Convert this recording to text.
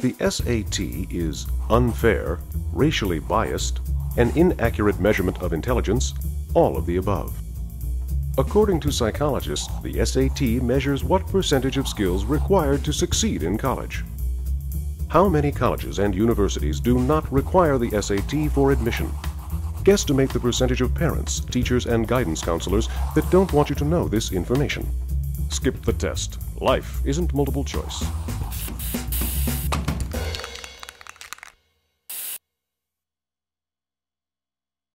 The SAT is unfair, racially biased, an inaccurate measurement of intelligence, all of the above. According to psychologists, the SAT measures what percentage of skills required to succeed in college. How many colleges and universities do not require the SAT for admission? Guesstimate the percentage of parents, teachers, and guidance counselors that don't want you to know this information. Skip the test. Life isn't multiple choice.